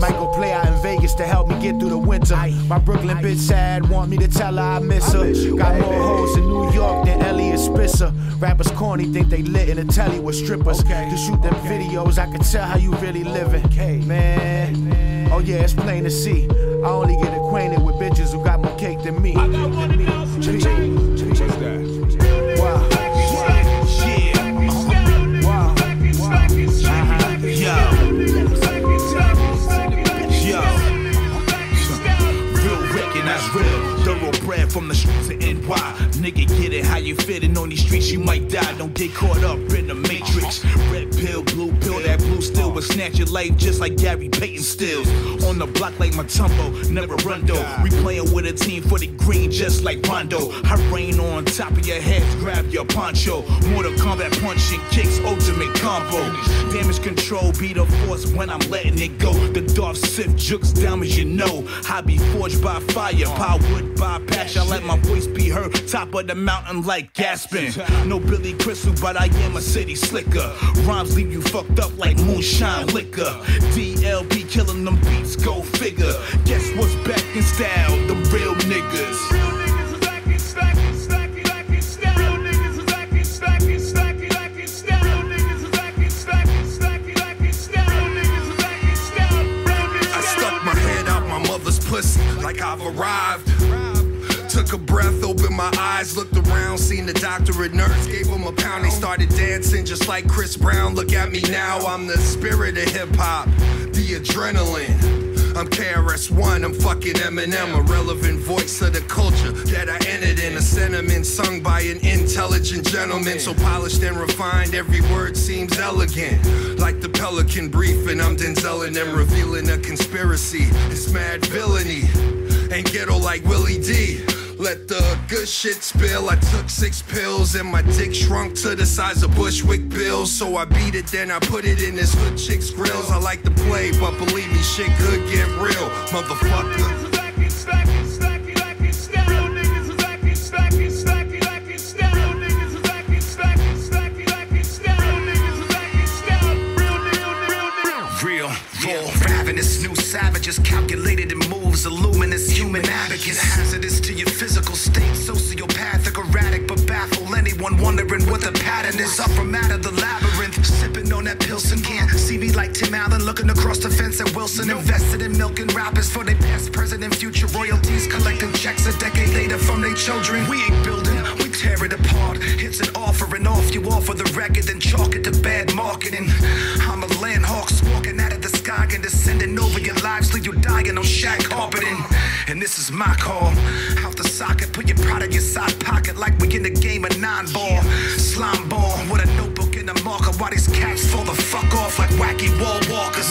Might go play out in Vegas to help me get through the winter. My Brooklyn bitch sad, want me to tell her I miss her. Got more hoes in New York than Eliot Spitzer. Rappers corny, think they lit in the telly with strippers. To shoot them videos, I can tell how you really living. Man, oh yeah, it's plain to see. I only get acquainted with bitches who got more cake than me. From the streets of NY. Nigga, get it how you fitting on these streets, you might die. Don't get caught up in the matrix. Red pill, blue pill, that blue still was snatch your life just like Gary Payton stills. On the block like Mutombo, never Rondo. We playing with a team for the green just like Rondo. I rain on top of your heads, grab your poncho. Mortal Kombat punching kicks, ultimate combo. Damage control, be the force when I'm letting it go. The Darth Sith jukes down as you know. I be forged by fire, power wood by passion. I let my voice be heard, top of the mountain like Gaspin. No Billy Crystal, but I am a city slicker. Rhymes leave you fucked up like moonshine liquor. DLP killing them beats, go figure. Guess what's back in style? The real niggas. Pussy like I've arrived. Took a breath, opened my eyes, looked around, seen the doctor and nurse, gave him a pound. They started dancing just like Chris Brown. Look at me now, I'm the spirit of hip hop, the adrenaline. I'm KRS-One, I'm fucking Eminem, a relevant voice of the culture that I entered in. A sentiment sung by an intelligent gentleman, so polished and refined, every word seems elegant. Like the Pelican brief, and I'm Denzel and revealing a conspiracy. It's mad villainy, and ghetto like Willie D. Let the good shit spill. I took six pills and my dick shrunk to the size of Bushwick Bill's. So I beat it, then I put it in this hood chick's grills. I like to play, but believe me, shit could get real, motherfucker. Savages, calculated in moves, a luminous human abacus. Hazardous to your physical state, sociopathic, erratic, but baffle anyone wondering what the pattern is. Up from out of the labyrinth, sipping on that Pilsen. Can't see me like Tim Allen, looking across the fence at Wilson. Invested in milking rappers for their past, present, and future royalties, collecting checks a decade later from their children. We ain't building, we tear it apart. It's an offer and off you offer the record, then chalk it to bad marketing. My call. Out the socket, put your pride in your side pocket like we in the game of nine ball. Slime ball with a notebook and a marker. Why these cats fall the fuck off like wacky wall walkers?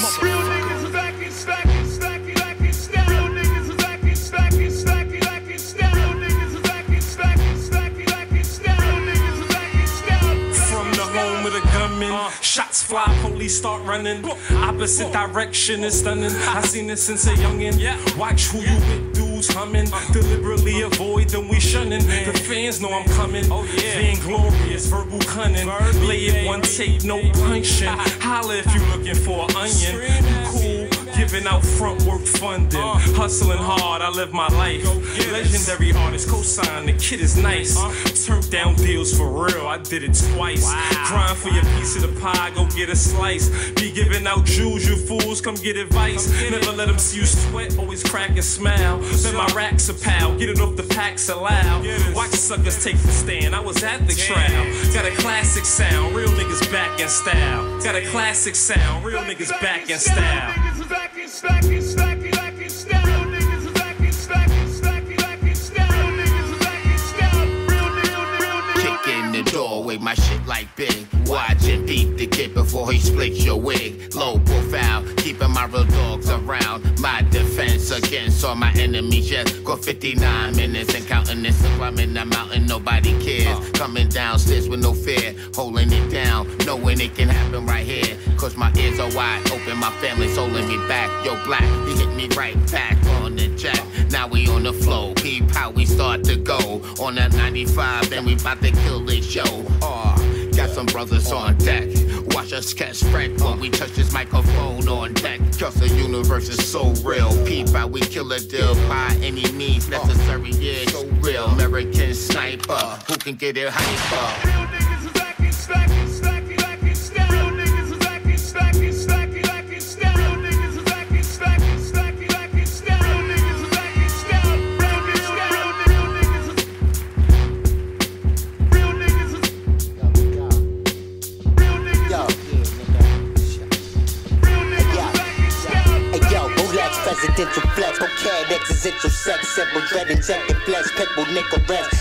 From the home of the gunman, shots fly, police start running. Opposite direction is stunning. I seen this since a youngin'. Watch who you with, dudes humming. Deliberately avoid them, we shunning. The fans know I'm coming. Vain glorious, verbal cunning. Lay it one take, no punching. Holla if you looking for an onion. Cool. Giving out front work funding, hustling hard, I live my life. Legendary artist, co-sign, the kid is nice. Turned down deals for real, I did it twice. Grind for your piece of the pie, go get a slice. Be giving out jewels, you fools, come get advice. Never let them see you sweat, always crack and smile. Bet my racks a pal, get it off the packs aloud. Watch suckers take the stand, I was at the trial. Got a classic sound, real niggas back in style. Got a classic sound, real niggas back in style. Doorway, my shit like big. Watch and the kid before he splits your wig. Low profile, keeping my real dogs around. My defense against all my enemies. Just go 59 minutes and counting this. If I'm in the mountain, nobody cares. Coming downstairs with no fear, holding it down, knowing it can happen right here. My ears are wide open, my family's holding me back. Yo, black, he hit me right back on the jack. Now we on the flow, peep how we start to go. On that 95, and we about to kill this show. Oh, got some brothers on deck. Watch us catch spread when we touch this microphone on deck. Cause the universe is so real. Peep how we kill a deal by any means necessary. Yeah, so real. American sniper, who can get it hyper? Hey flex, okay, existential sex, simple dread, injected flesh, pitbull.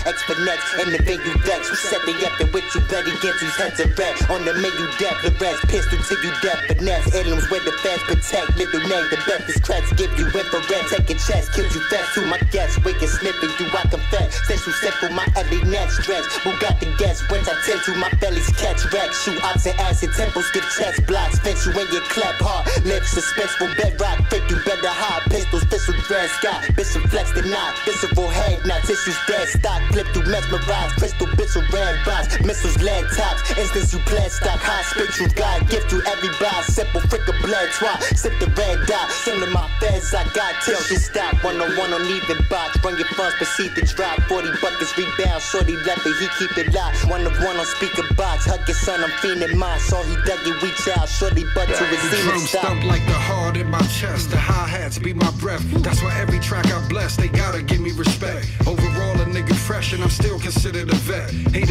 X for and the venue vex. Who set me up with you better get these heads of red. On the menu, death, the rest, pistol till you death, finesse. Aliens where the fans protect. Little name, the best is cracks. Give you infrared, take a chest, kill you fast to my guests. And sniffing you, I confess. Sense you simple, my every neck stretch. Who got the guess? When I tend to my belly's catch wrecks. Shoot ops and acid temples, give chest blocks. Fence you in your clap hard. Live suspenseful bedrock. Freak you better hide. Pistols, pistol dread sky. Bishop flex the knot. Visceral head, not tissues dead stock. Flip through mesmerized. Crystal bits of red box. Missiles, lead tops. Instance you plant stock. High spiritual God. Gift to everybody. Simple frick of blood twat. Sip the red dot. Send to my feds. I got till you stop. One on one on even box. Bring your funds, proceed to drop. 40 buckets rebound. Shorty left it. He keep it locked. One of one on speaker box. Hug your son. I'm feeling mine. Saw he dug it. Reach out. Shorty butt to his The scene drum stomp like the heart in my chest. The hi hats be my breath. That's why every track I got blessed, they gotta give me respect. Overall, a nigga fresh and I'm still considered a vet. Hate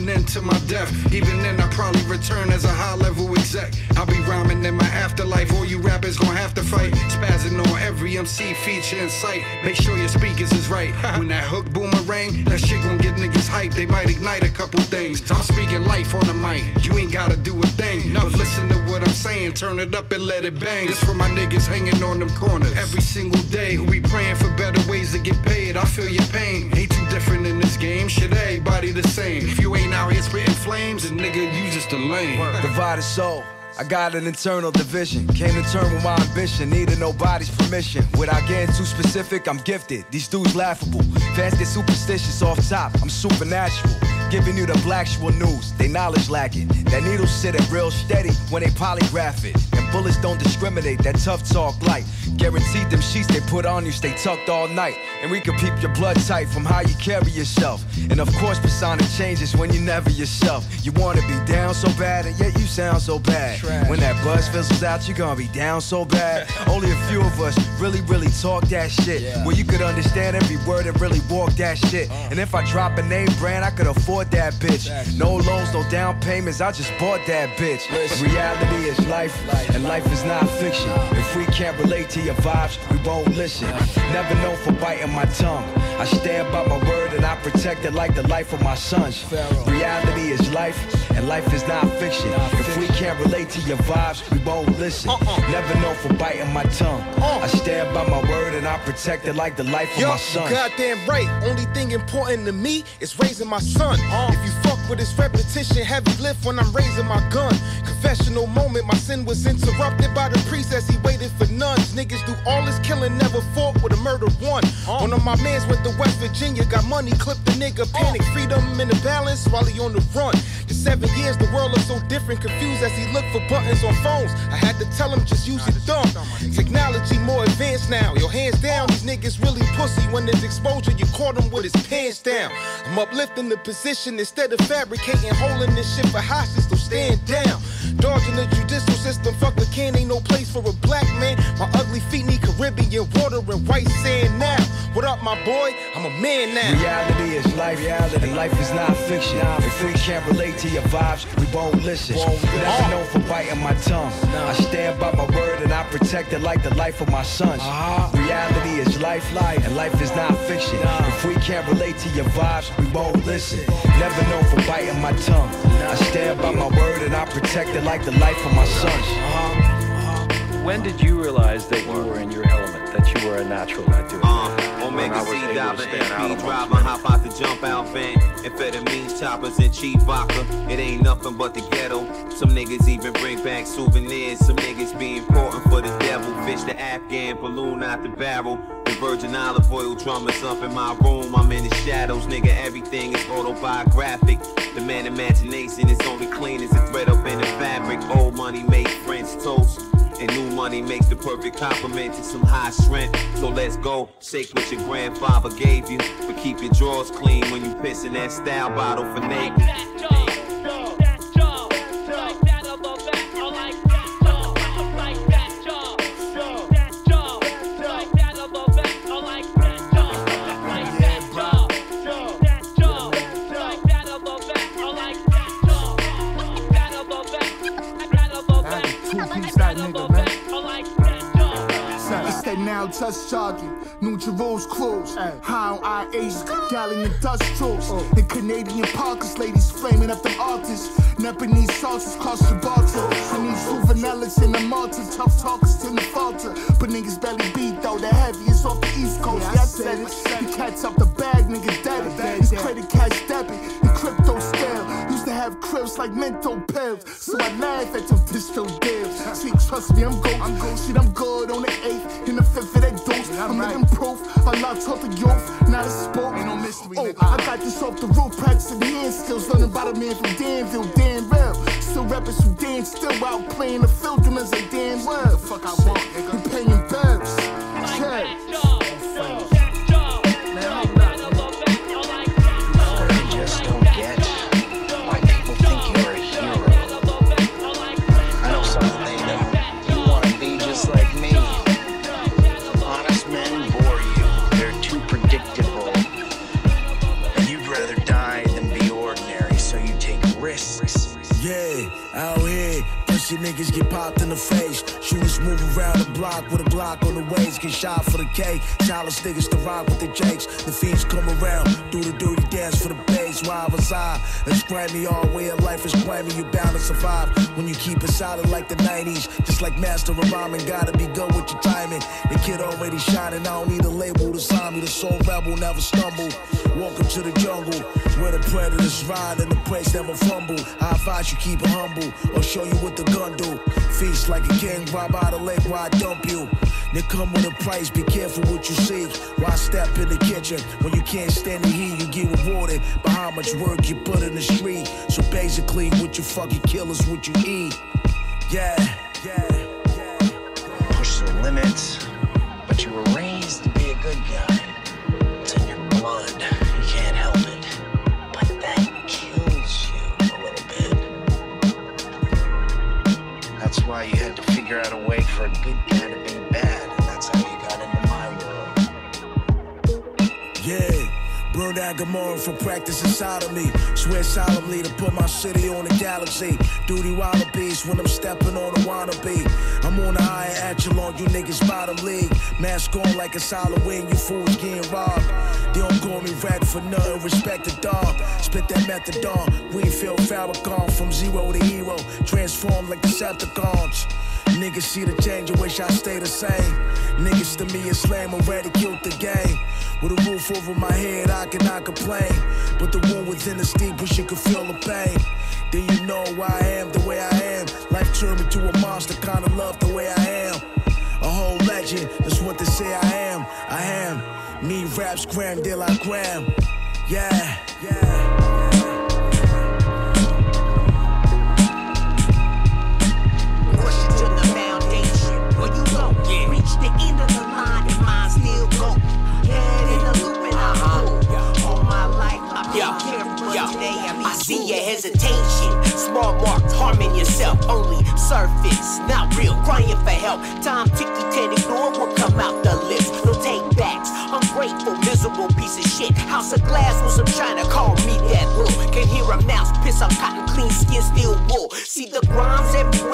going into my death. Even then, I probably return as a high level exec. I'll be rhyming in my afterlife. All you rappers gon' have to fight. Spazzing on every MC feature in sight. Make sure your speakers is right. When that hook boomerang, that shit gon' get niggas hype. They might ignite a couple things. I'm speaking life on the mic. You ain't gotta do a thing. Now listen to what I'm saying. Turn it up and let it bang. This for my niggas hanging on them corners. Every single day, who be praying for better ways to get paid. I feel your pain. Ain't too different in this game. Shit, everybody the same. If you ain't out here spitting flames, then nigga, you just a lame. Divided soul. I got an internal division. Came to term with my ambition, needed nobody's permission. Without getting too specific, I'm gifted. These dudes laughable. Fans get superstitious off top. I'm supernatural. Giving you the black actual news, they knowledge lacking. That needle sitting real steady when they polygraph it. Bullets don't discriminate, that tough talk light. Guaranteed them sheets they put on you stay tucked all night. And we can peep your blood tight from how you carry yourself. And of course, persona changes when you're never yourself. You wanna be down so bad, and yet you sound so bad. When that buzz fizzles out, you're gonna be down so bad. Only a few of us really, really talk that shit. Where you could understand every word and really walk that shit. And if I drop a name brand, I could afford that bitch. No loans, no down payments, I just bought that bitch. Reality is life, and life is not fiction. If we can't relate to your vibes, we won't listen. Never known for biting my tongue. I stand by my word and I protect it like the life of my sons. Reality is life, and life is not fiction. If we can't relate to your vibes, we won't listen. Uh-uh. Never known for biting my tongue. Uh. I stand by my word and I protect it like the life of Yo, my sons. goddamn right. Only thing important to me is raising my son. Uh. If you with this repetition, heavy lift when I'm raising my gun. Confessional moment, my sin was interrupted by the priest as he waited for nuns. Niggas do all this killing, never fought with a murder one. Uh. One of my mans went to West Virginia, got money, clipped the nigga, uh. panic, freedom in the balance while he on the run. The seven years, the world looks so different, confused as he looked for buttons on phones. I had to tell him just use your thumb. Technology more advanced now. Your hands down, these niggas really pussy. When there's exposure, you caught him with his pants down. I'm uplifting the position instead of fabricating, holding this shit for hostage, so stand down. Dodging the judicial system, fuck the can, ain't no place for a black man. My ugly feet need Caribbean water and white sand now. What up, my boy? I'm a man now. Reality is life, and life is not fiction. If we can't relate to your vibes, we won't listen. Never ah. known for biting my tongue. I stand by my word and I protect it like the life of my sons. Ah. Reality is life, and life is not fiction. If we can't relate to your vibes, we won't listen. Never known for biting my tongue. I stand by my word and I protect it like the life of my sons. When did you realize that you were in your element, that you were a natural at doing Uh, that? When Omega I was C able to diver, stand out MP driver, hop out the jump out van. Amphetamine choppers and cheap vodka. It ain't nothing but the ghetto. Some niggas even bring back souvenirs. Some niggas be important for the devil. Fish the Afghan balloon out the barrel. Virgin olive oil drummers up in my room. I'm in the shadows, nigga. Everything is autobiographic. The man imagination is only clean as a thread up in the fabric. Old money makes French toast. And new money makes the perfect compliment to some high strength. So let's go, shake what your grandfather gave you. But keep your drawers clean when you piss in that style bottle for naked. Chest jogging. New Jerusalem clothes. High on I-8, gallon industrials. And Canadian Parkers, ladies flaming up the artists. Nepalese sauces cost the barter. And these juveniles in the Malta, tough talkers tend to falter. But niggas belly beat though, the heaviest off the East Coast. Yeah, I said it. The cats up the bag, nigga dead. It's credit cash debit, and crypto cribs like mental pills. So I laugh at your distro deals. See, trust me, I'm gold. I'm gold. Shit, I'm good on the eighth, in the fifth of that dose. I'm living proof. I love taught the youth, not a sport. Ain't no mystery, oh, I got this off the roof, practicing hand skills. Learning about a man from Danville, damn real. Still rapping some Dan, still out playing the field, doing as a damn well. Fuck I want, nigga. You paying bills. Check. Niggas get popped in the face. Shooters move around the block with a Glock on the waist. Get shot for the K. Childless niggas to rock with the Jakes. The fiends come around, do the dirty dance for the Why was I? It's grimy all way of life is grimy. You bound to survive when you keep it solid like the 90s. Just like Master of Rhyming, gotta be good with your timing. The kid already shining. I don't need a label to sign me. The soul rebel never stumble. Welcome to the jungle where the predators ride and the place never fumble. I advise you keep it humble or show you what the gun do. Feast like a king, rob out of lake where I dump you. They come with a price, be careful what you seek. Why step in the kitchen when you can't stand the heat? You get rewarded by how much work you put in the street. So basically, what you fucking kill is what you eat. Yeah, yeah. yeah. Push the limits, but you were raised to be a good guy. It's in your blood. You can't help it. But that kills you a little bit. That's why you had to figure out a way for a good guy to be Out Gomorrah for practicing sodomy. Swear solemnly to put my city on the galaxy. Duty wallabies when I'm stepping on a wannabe. I'm on a higher echelon, you niggas bottom league. Mask on like it's Halloween, you fools getting robbed. They don't call me rag for nothing, respect the dog. Spit that methadone. Greenfield Farrakhan from zero to hero. Transform like Decepticons. Niggas see the change, I wish I stay the same. Niggas to me is lame, already killed the game. With a roof over my head, I cannot complain. But the wound within the steep, wish you could feel the pain. Then you know why I am the way I am. Life turned me to a monster, kinda love the way I am. A whole legend, that's what they say I am. I am. Me raps gram de la gram. Yeah, yeah. Of the line and mine still go. Head in the loop and I'm. All my life I've been careful, but today I be I see your hesitation. Small marks harming yourself. Only surface, not real. Crying for help. Time tick, can't ignore what come out the lips. No take backs. Ungrateful, miserable piece of shit. House of glass with some China. Call me that bull. Can hear a mouse piss on cotton, clean skin, still wool. See the grimes everywhere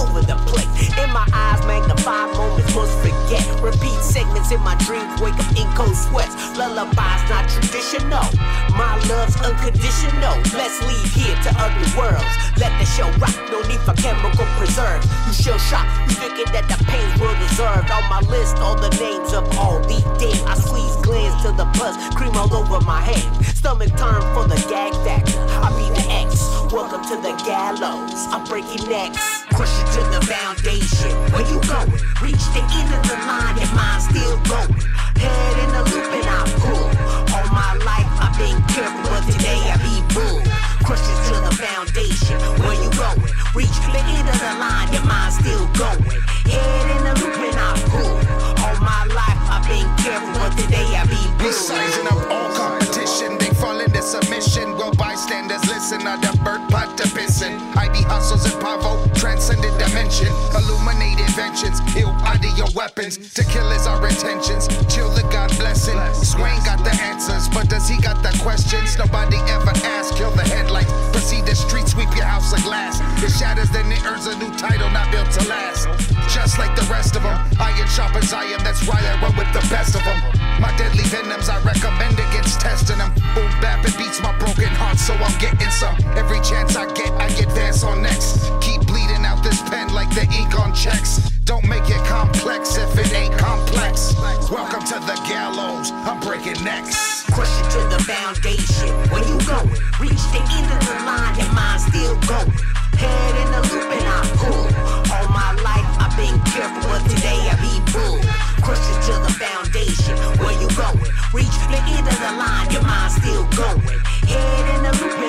over the place. In my eyes, magnify moments, must forget. Repeat segments in my dreams, wake up in cold sweats. Lullabies not traditional. My love's unconditional. Let's leave here to other worlds. Let the show rock, no need for chemical preserves. You show shock, you thinking that the pain's well deserved. On my list, all the names of all these dames. I squeeze glands till the pus cream all over my hand. Stomach turn for the gag factor. I be the X. Welcome to the gallows. I'm breaking necks. Push it to the foundation. Where you going? Reach the end of the line and mine still going. Head in the loop and I'm cool. All my life I've been careful, but today I be bull. Crush it to the foundation. Where you going? Reach the end of the line and mine still going. Head in the loop and I'm cool. All my life I've been careful, but today I be bull. We sizing up all competition, they fall into submission. Well, bystanders listen, not the bird pot to pissing. IBE Hustles and Paavo, transcended dimension. Illuminate inventions, ill your weapons. To kill is our intentions. Chill Da God blessing. Swain got the answers, but does he got the questions? Nobody ever asked. Kill the headlights. Proceed the street, sweep your house of glass. It shatters, then it earns a new title, not built to last. Just like the rest of them. Iron I am. that's why I run with the best of them. My deadly venoms, I recommend against testing them. Boom, bap, it beats my broken heart, so I'm getting some. Every chance I get, I advance on next. Keep bleeding out this pen like the ink on checks. Don't make it complex if it ain't complex. Welcome to the gallows, I'm breaking necks. Crush it to the foundation. Where you going? Reach the end of the line and mine still going. Head in the loop and I pull. All my life I've been careful, but today I be bull. Crush it to the foundation. Where you going? Reach the end of the line, your mind still going. Head in the loop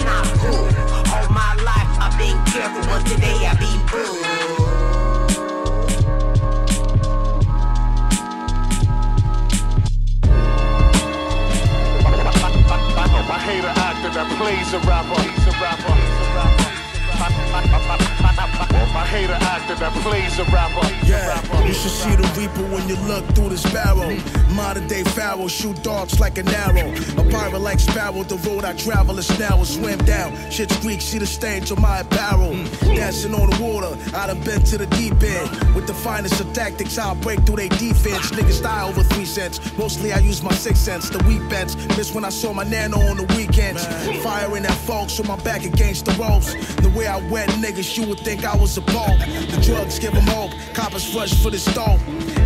I hate an that plays a rapper. Yeah, you should see the reaper when you look through this barrel. Modern day pharaoh, shoot darts like an arrow. A pirate like sparrow, the road I travel is narrow. Swim down, shit's Greek, see the stains on my apparel. Dancing on the water, I done been to the deep end. With the finest of tactics, I'll break through their defense. Niggas die over three cents. Mostly I use my six cents. The weak bets, miss when I saw my nano on the weekends. Firing at folks with my back against the ropes. The way I wet niggas, you would think I was a ball. The drugs give them hope, coppers flush for the stove.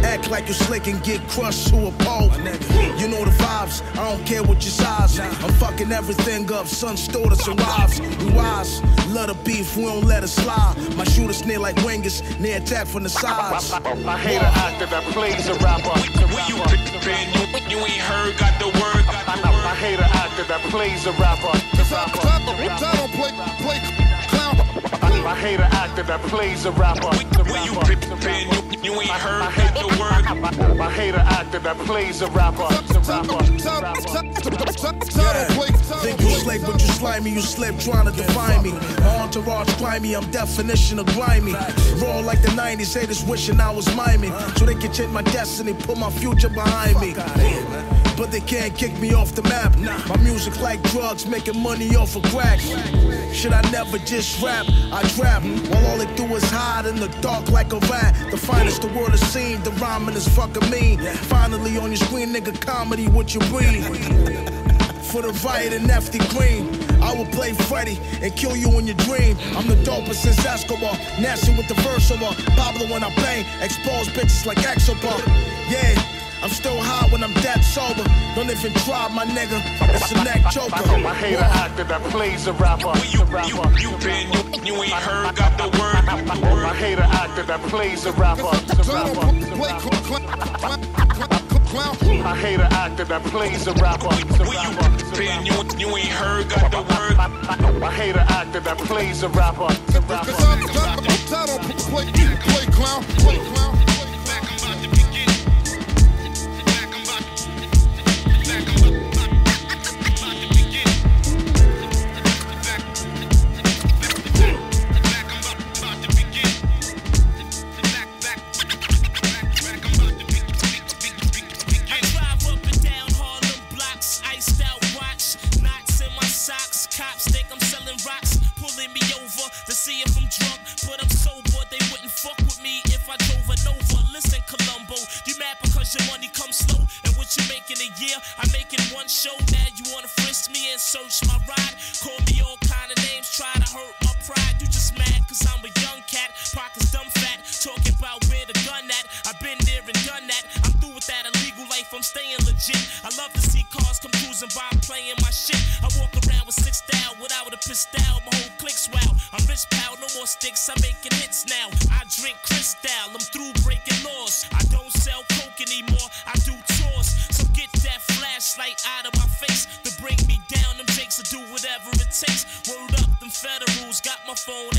Act like you slick and get crushed to a pole. You know the vibes, I don't care what your size. I'm fucking everything up, sons, daughters, and wives. We wise, love the beef, we don't let it slide. My shooters near like wingers, near attack from the sides. I hate an actor that plays a rapper. Where you been? You, you ain't heard, got the word. I, I, I hate an actor that plays a rapper. I hate an actor that plays a rapper. Where you been? You, you ain't heard, got the word. I hate an actor that plays a rapper. Think you slick, but you slimy, you slip trying to define me. My entourage grimy, I'm definition of grimy. Raw like the 90s, haters wishing I was miming. So they can change my destiny, put my future behind me. But they can't kick me off the map. Nah. My music like drugs, making money off of crack. Should I never just rap? I trap while all they do is hide in the dark like a rat. The finest the world has seen, the rhyming is fucking mean. Finally on your screen, nigga, comedy, what you breathe. For the riot and FD Green, I will play Freddy and kill you in your dream. I'm the dopest since Escobar, nasty with the verse over. Pablo when I bang, expose bitches like Exobar. Yeah. I'm still high when I'm dead sober. Don't even try, my nigga. It's a neck choker. I hate an actor that plays a rapper. Where you, you, you been? You, you ain't heard, got the word. I hate an actor that plays a rapper. I hate an actor that plays a rapper. Where you been? You, you ain't heard, got the word. I hate an actor that plays a rapper. Play, play clown, play clown. Search my ride, call me all kind of names, try to hurt my pride. You just mad cause I'm a young cat, pockets dumb fat, talking about where the gun at. I've been there and done that. I'm through with that illegal life, I'm staying legit. I love to see cars come cruising by playing my shit. I walk around with six style without a pistol. My whole clique's wow. I'm rich pal, no more sticks. I'm making hits now. I drink crystal. I'm through phone